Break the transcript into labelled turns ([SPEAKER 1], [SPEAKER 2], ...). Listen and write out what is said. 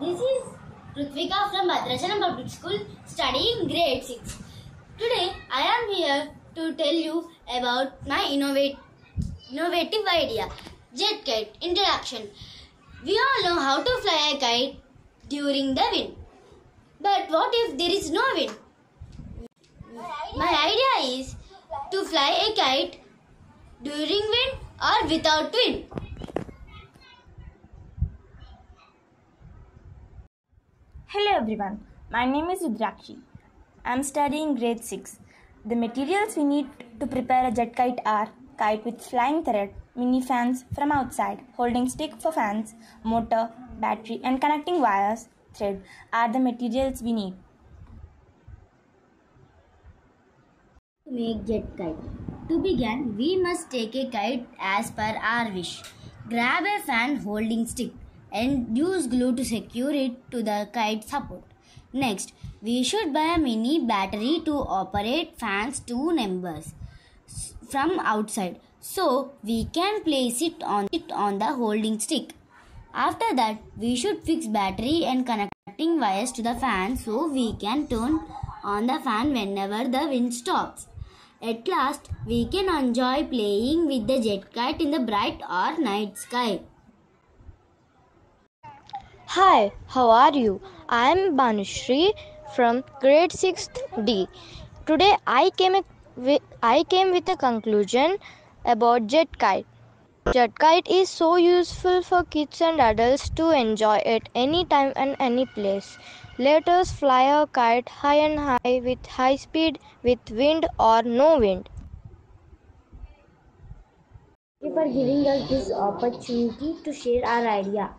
[SPEAKER 1] This is Ruthvika from Bhadrachalam Public School studying grade 6. Today I am here to tell you about my innovative idea jet kite introduction. We all know how to fly a kite during the wind. But what if there is no wind? My idea is to fly a kite during wind or without wind.
[SPEAKER 2] Hello everyone, my name is Rudrakshi. I am studying grade 6. The materials we need to prepare a jet kite are kite with flying thread, mini fans from outside, holding stick for fans, motor, battery and connecting wires, thread are the materials we need.
[SPEAKER 1] To make jet kite. To begin, we must take a kite as per our wish. Grab a fan holding stick and use glue to secure it to the kite support. Next, we should buy a mini battery to operate fans two numbers from outside so we can place it on it on the holding stick. After that, we should fix battery and connecting wires to the fan so we can turn on the fan whenever the wind stops. At last, we can enjoy playing with the jet kite in the bright or night sky.
[SPEAKER 3] Hi, how are you? I am Manushri from grade 6th D. Today I came with, I came with a conclusion about jet kite. Jet kite is so useful for kids and adults to enjoy at any time and any place. Let us fly a kite high and high with high speed, with wind or no wind.
[SPEAKER 1] Thank you for giving us this opportunity to share our idea.